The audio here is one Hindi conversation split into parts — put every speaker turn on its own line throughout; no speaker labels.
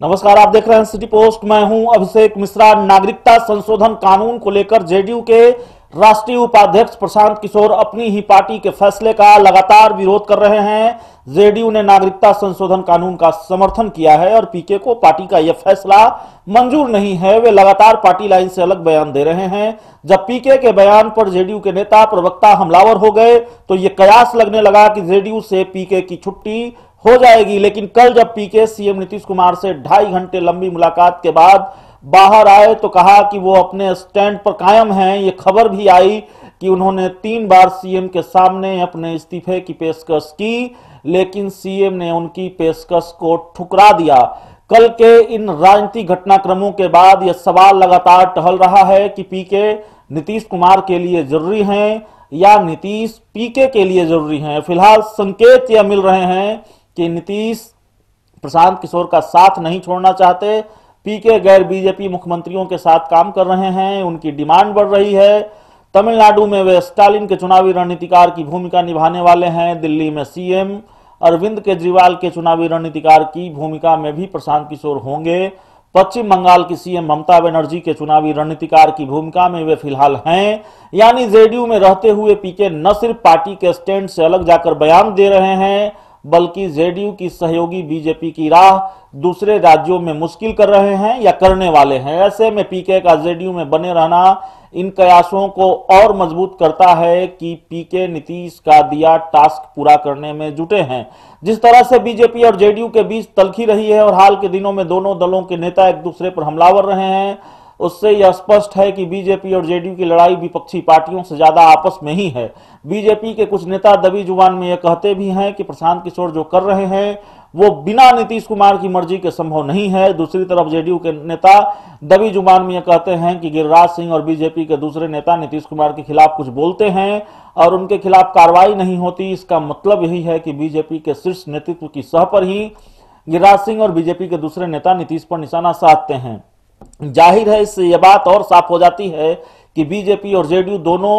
नमस्कार, आप देख रहे हैं सिटी पोस्ट। मैं हूँ अभिषेक मिश्रा। नागरिकता संशोधन कानून को लेकर जेडीयू के राष्ट्रीय उपाध्यक्ष प्रशांत किशोर अपनी ही पार्टी के फैसले का लगातार विरोध कर रहे हैं। जेडीयू ने नागरिकता संशोधन कानून का समर्थन किया है और पीके को पार्टी का यह फैसला मंजूर नहीं है। वे लगातार पार्टी लाइन से अलग बयान दे रहे हैं। जब पीके के बयान पर जेडीयू के नेता, प्रवक्ता हमलावर हो गए तो ये कयास लगने लगा कि जेडीयू से पीके की छुट्टी हो जाएगी। लेकिन कल जब पीके सीएम नीतीश कुमार से ढाई घंटे लंबी मुलाकात के बाद बाहर आए तो कहा कि वो अपने स्टैंड पर कायम हैं। ये खबर भी आई कि उन्होंने तीन बार सीएम के सामने अपने इस्तीफे की पेशकश की, लेकिन सीएम ने उनकी पेशकश को ठुकरा दिया। कल के इन राजनीतिक घटनाक्रमों के बाद यह सवाल लगातार टहल रहा है कि पीके नीतीश कुमार के लिए ज़रूरी हैं या नीतीश पीके के लिए ज़रूरी हैं। फ़िलहाल संकेत यह मिल रहे हैं कि नीतीश प्रशांत किशोर का साथ नहीं छोड़ना चाहते। पीके गैर बीजेपी मुख्यमंत्रियों के साथ काम कर रहे हैं, उनकी डिमांड बढ़ रही है। तमिलनाडु में वे स्टालिन के चुनावी रणनीतिकार की भूमिका निभाने वाले हैं। दिल्ली में सीएम अरविंद केजरीवाल के चुनावी रणनीतिकार की भूमिका में भी प्रशांत किशोर होंगे। पश्चिम बंगाल की सीएम ममता बनर्जी के चुनावी रणनीतिकार की भूमिका में वे फ़िलहाल हैं। यानी जेडीयू में रहते हुए पीके न सिर्फ़ पार्टी के स्टैंड से अलग जाकर बयान दे रहे हैं बल्कि जेडीयू की सहयोगी बीजेपी की राह दूसरे राज्यों में मुश्किल कर रहे हैं या करने वाले हैं। ऐसे में पीके का जेडीयू में बने रहना इन कयासों को और मज़बूत करता है कि पीके नीतीश का दिया टास्क पूरा करने में जुटे हैं। जिस तरह से बीजेपी और जेडीयू के बीच तलखी रही है और हाल के दिनों में दोनों दलों के नेता एक दूसरे पर हमलावर रहे हैं उससे यह स्पष्ट है कि बीजेपी और जेडीयू की लड़ाई विपक्षी पार्टियों से ज़्यादा आपस में ही है। बीजेपी के कुछ नेता दबी ज़ुबान में यह कहते भी हैं कि प्रशांत किशोर जो कर रहे हैं, वो बिना नीतीश कुमार की मर्ज़ी के संभव नहीं है। दूसरी तरफ़ जेडीयू के नेता दबी ज़ुबान में यह कहते हैं कि गिरिराज सिंह और बीजेपी के दूसरे नेता नीतीश कुमार के खिलाफ कुछ बोलते हैं और उनके खिलाफ कार्रवाई नहीं होती। इसका मतलब यही है कि बीजेपी के शीर्ष नेतृत्व की सह पर ही गिरिराज सिंह और बीजेपी के दूसरे नेता नीतीश पर निशाना साधते हैं। ज़ाहिर है इससे यह बात और साफ़ हो जाती है कि बीजेपी और जेडीयू दोनों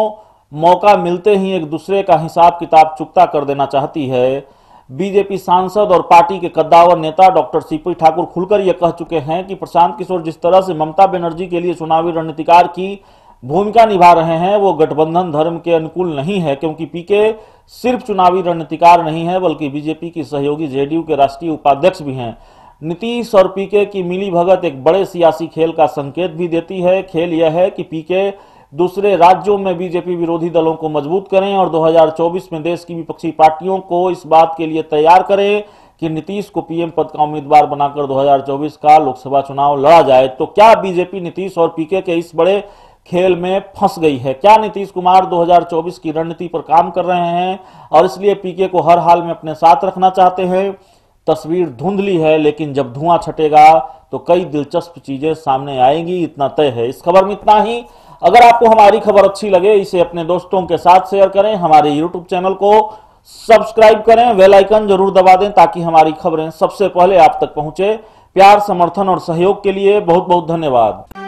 मौका मिलते ही एक दूसरे का हिसाब किताब चुकता कर देना चाहती है। बीजेपी सांसद और पार्टी के कद्दावर नेता डॉक्टर सीपी ठाकुर खुलकर यह कह चुके हैं कि प्रशांत किशोर जिस तरह से ममता बनर्जी के लिए चुनावी रणनीतिकार की भूमिका निभा रहे हैं, वो गठबंधन धर्म के अनुकूल नहीं है, क्योंकि पीके सिर्फ़ चुनावी रणनीतिकार नहीं है, बल्कि बीजेपी की सहयोगी जेडीयू के राष्ट्रीय उपाध्यक्ष भी हैं। नीतीश और पीके की मिली भगत एक बड़े सियासी खेल का संकेत भी देती है। खेल यह है कि पीके दूसरे राज्यों में बीजेपी विरोधी दलों को मज़बूत करें और 2024 में देश की विपक्षी पार्टियों को इस बात के लिए तैयार करें कि नीतीश को पीएम पद का उम्मीदवार बनाकर 2024 का लोकसभा चुनाव लड़ा जाए। तो क्या बीजेपी नीतीश और पीके के इस बड़े खेल में फंस गई है? क्या नीतीश कुमार 2024 की रणनीति पर काम कर रहे हैं और इसलिए पीके को हर हाल में अपने साथ रखना चाहते हैं? तस्वीर धुंधली है, लेकिन जब धुआँ छटेगा तो कई दिलचस्प चीज़ें सामने आएँगी। इतना तय है। इस खबर में इतना ही। अगर आपको हमारी खबर अच्छी लगे, इसे अपने दोस्तों के साथ शेयर करें। हमारे यूट्यूब चैनल को सब्सक्राइब करें। वेल आइकन ज़रूर दबा दें, ताकि हमारी खबरें सबसे पहले आप तक पहुँचे। प्यार, समर्थन और सहयोग के लिए बहुत बहुत धन्यवाद।